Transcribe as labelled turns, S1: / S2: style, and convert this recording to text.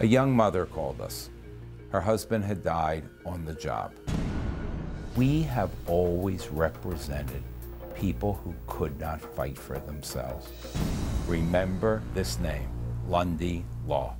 S1: A young mother called us. Her husband had died on the job. We have always represented people who could not fight for themselves. Remember this name, Lundy Law.